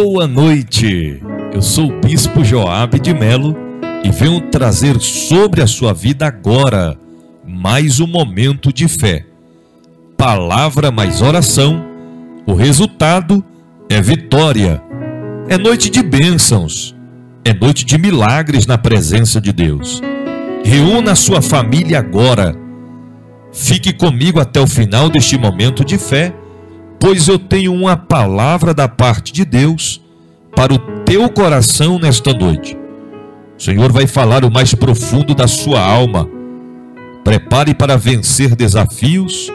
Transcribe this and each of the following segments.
Boa noite. Eu sou o bispo Joabe de Melo e venho trazer sobre a sua vida agora mais um momento de fé. Palavra mais oração, o resultado é vitória. É noite de bênçãos, é noite de milagres na presença de Deus. Reúna a sua família agora. Fique comigo até o final deste momento de fé pois eu tenho uma palavra da parte de Deus para o teu coração nesta noite. O Senhor vai falar o mais profundo da sua alma. Prepare para vencer desafios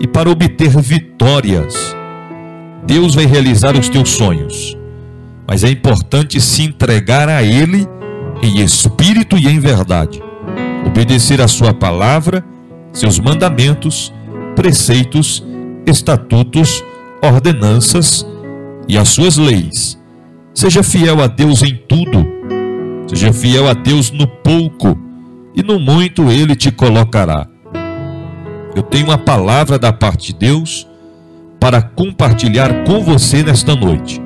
e para obter vitórias. Deus vai realizar os teus sonhos, mas é importante se entregar a Ele em espírito e em verdade. Obedecer a Sua palavra, seus mandamentos, preceitos estatutos, ordenanças e as suas leis. Seja fiel a Deus em tudo. Seja fiel a Deus no pouco, e no muito ele te colocará. Eu tenho uma palavra da parte de Deus para compartilhar com você nesta noite.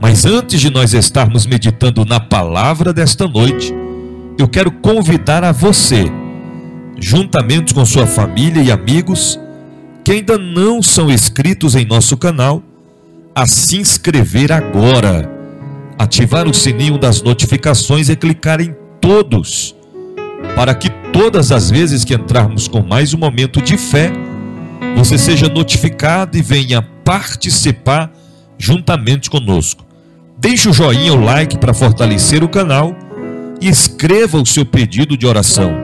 Mas antes de nós estarmos meditando na palavra desta noite, eu quero convidar a você, juntamente com sua família e amigos, que ainda não são inscritos em nosso canal, a se inscrever agora, ativar o sininho das notificações e clicar em todos, para que todas as vezes que entrarmos com mais um momento de fé, você seja notificado e venha participar juntamente conosco. Deixe o joinha, o like para fortalecer o canal e escreva o seu pedido de oração.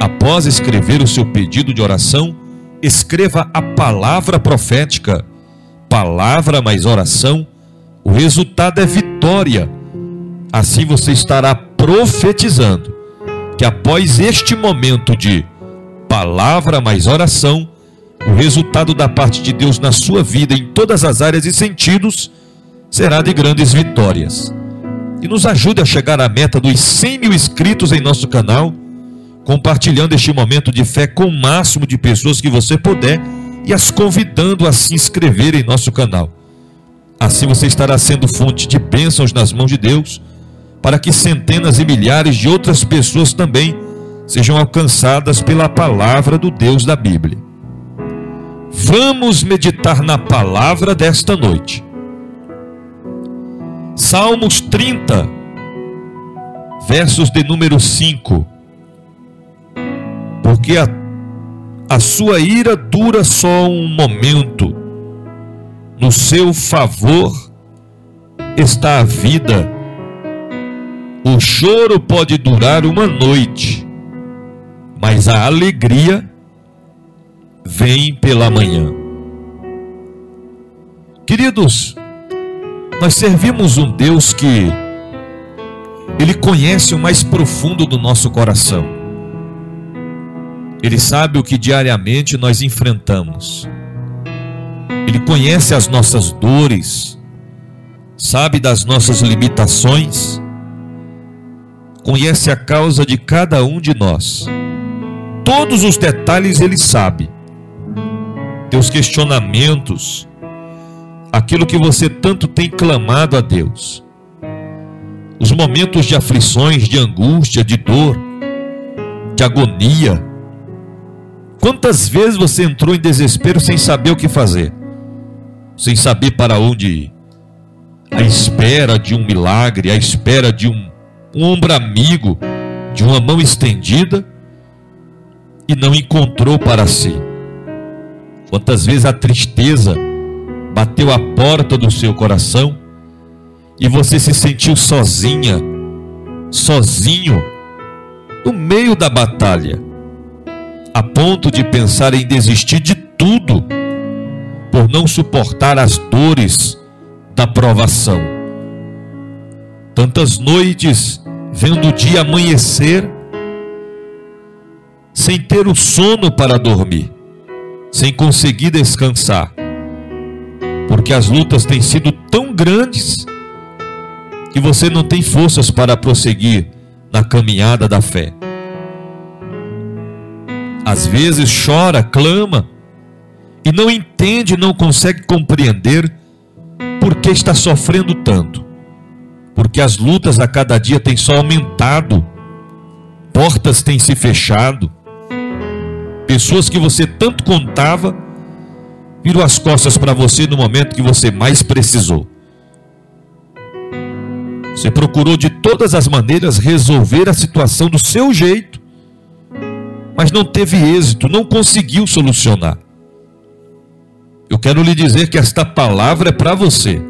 Após escrever o seu pedido de oração, escreva a palavra profética, palavra mais oração, o resultado é vitória. Assim você estará profetizando que após este momento de palavra mais oração, o resultado da parte de Deus na sua vida, em todas as áreas e sentidos, será de grandes vitórias. E nos ajude a chegar à meta dos 100 mil inscritos em nosso canal compartilhando este momento de fé com o máximo de pessoas que você puder e as convidando a se inscrever em nosso canal. Assim você estará sendo fonte de bênçãos nas mãos de Deus, para que centenas e milhares de outras pessoas também sejam alcançadas pela palavra do Deus da Bíblia. Vamos meditar na palavra desta noite. Salmos 30, versos de número 5 porque a, a sua ira dura só um momento, no seu favor está a vida. O choro pode durar uma noite, mas a alegria vem pela manhã. Queridos, nós servimos um Deus que Ele conhece o mais profundo do nosso coração. Ele sabe o que diariamente nós enfrentamos. Ele conhece as nossas dores, sabe das nossas limitações, conhece a causa de cada um de nós. Todos os detalhes ele sabe. Teus questionamentos, aquilo que você tanto tem clamado a Deus. Os momentos de aflições, de angústia, de dor, de agonia, Quantas vezes você entrou em desespero sem saber o que fazer? Sem saber para onde ir? À espera de um milagre, à espera de um, ombro amigo, de uma mão estendida e não encontrou para si. Quantas vezes a tristeza bateu a porta do seu coração e você se sentiu sozinha, sozinho, no meio da batalha a ponto de pensar em desistir de tudo por não suportar as dores da provação. Tantas noites vendo o dia amanhecer sem ter o sono para dormir, sem conseguir descansar, porque as lutas têm sido tão grandes que você não tem forças para prosseguir na caminhada da fé às vezes chora, clama, e não entende, não consegue compreender por que está sofrendo tanto. Porque as lutas a cada dia têm só aumentado, portas têm se fechado, pessoas que você tanto contava virou as costas para você no momento que você mais precisou. Você procurou de todas as maneiras resolver a situação do seu jeito, mas não teve êxito, não conseguiu solucionar. Eu quero lhe dizer que esta palavra é para você.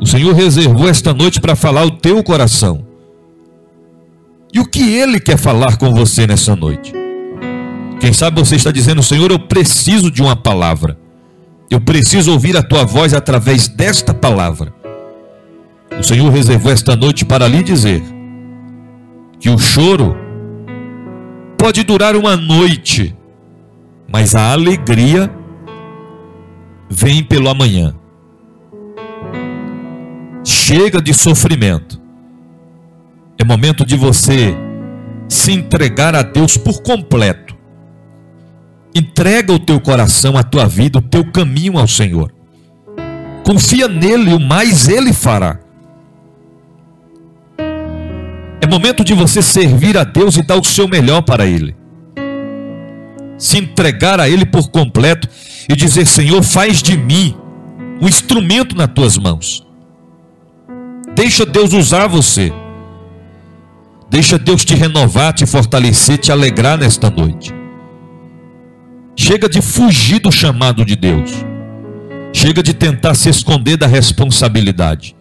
O Senhor reservou esta noite para falar o teu coração. E o que Ele quer falar com você nessa noite? Quem sabe você está dizendo, Senhor, eu preciso de uma palavra. Eu preciso ouvir a tua voz através desta palavra. O Senhor reservou esta noite para lhe dizer que o choro pode durar uma noite, mas a alegria vem pelo amanhã. Chega de sofrimento. É momento de você se entregar a Deus por completo. Entrega o teu coração, a tua vida, o teu caminho ao Senhor. Confia nele, o mais ele fará. É momento de você servir a Deus e dar o seu melhor para Ele. Se entregar a Ele por completo e dizer: Senhor, faz de mim um instrumento nas tuas mãos. Deixa Deus usar você. Deixa Deus te renovar, te fortalecer, te alegrar nesta noite. Chega de fugir do chamado de Deus. Chega de tentar se esconder da responsabilidade.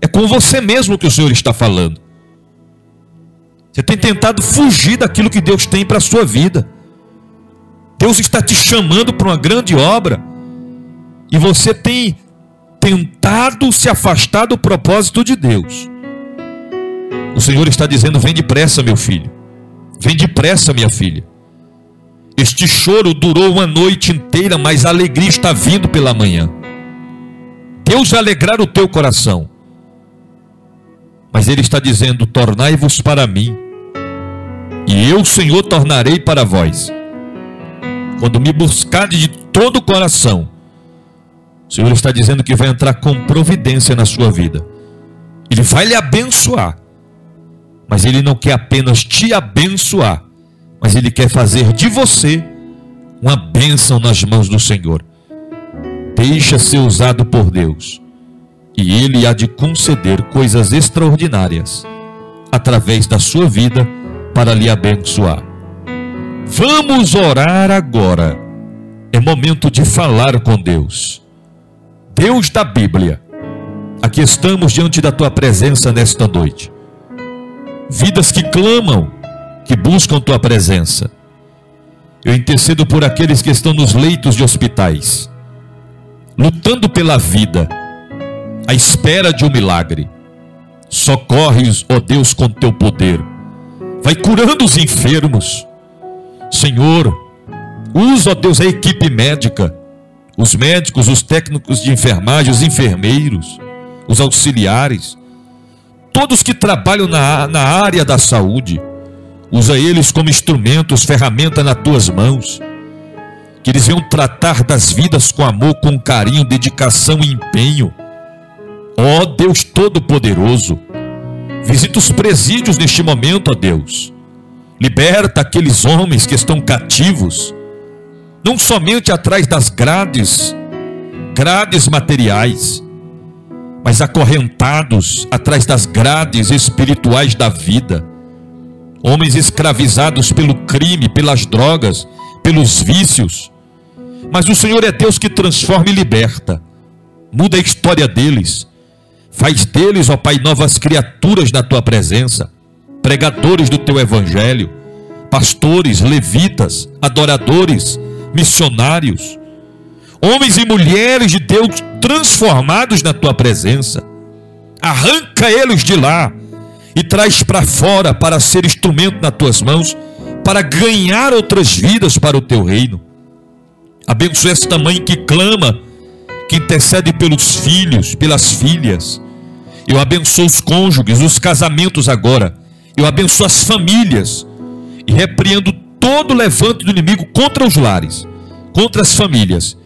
É com você mesmo que o Senhor está falando. Você tem tentado fugir daquilo que Deus tem para a sua vida. Deus está te chamando para uma grande obra. E você tem tentado se afastar do propósito de Deus. O Senhor está dizendo: vem depressa, meu filho. Vem depressa, minha filha. Este choro durou uma noite inteira, mas a alegria está vindo pela manhã. Deus alegrar o teu coração. Mas Ele está dizendo: tornai-vos para mim, e eu, Senhor, tornarei para vós. Quando me buscardes de todo o coração, o Senhor está dizendo que vai entrar com providência na sua vida. Ele vai lhe abençoar. Mas Ele não quer apenas te abençoar, mas Ele quer fazer de você uma bênção nas mãos do Senhor. Deixa ser usado por Deus e Ele há de conceder coisas extraordinárias através da sua vida para lhe abençoar. Vamos orar agora. É momento de falar com Deus. Deus da Bíblia, aqui estamos diante da tua presença nesta noite. Vidas que clamam, que buscam tua presença. Eu intercedo por aqueles que estão nos leitos de hospitais, lutando pela vida à espera de um milagre. Socorre-os, ó Deus, com teu poder. Vai curando os enfermos. Senhor, usa, ó Deus, a equipe médica, os médicos, os técnicos de enfermagem, os enfermeiros, os auxiliares, todos que trabalham na, na área da saúde. Usa eles como instrumentos, ferramenta nas tuas mãos. Que eles venham tratar das vidas com amor, com carinho, dedicação e empenho Ó Deus Todo-Poderoso, visita os presídios neste momento, ó Deus. Liberta aqueles homens que estão cativos, não somente atrás das grades, grades materiais, mas acorrentados atrás das grades espirituais da vida. Homens escravizados pelo crime, pelas drogas, pelos vícios. Mas o Senhor é Deus que transforma e liberta. Muda a história deles Faz deles, ó Pai, novas criaturas na tua presença, pregadores do teu evangelho, pastores, levitas, adoradores, missionários, homens e mulheres de Deus transformados na tua presença. Arranca eles de lá e traz para fora para ser instrumento nas tuas mãos, para ganhar outras vidas para o teu reino. Abençoa esta mãe que clama, que intercede pelos filhos, pelas filhas eu abençoo os cônjuges, os casamentos agora. Eu abençoo as famílias. E repreendo todo levante do inimigo contra os lares, contra as famílias.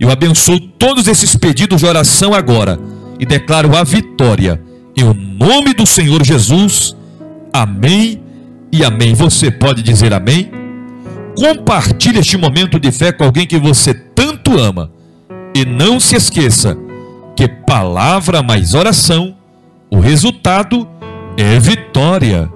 Eu abençoo todos esses pedidos de oração agora e declaro a vitória. Em nome do Senhor Jesus. Amém e amém. Você pode dizer amém? Compartilhe este momento de fé com alguém que você tanto ama. E não se esqueça que palavra mais oração, o resultado é vitória.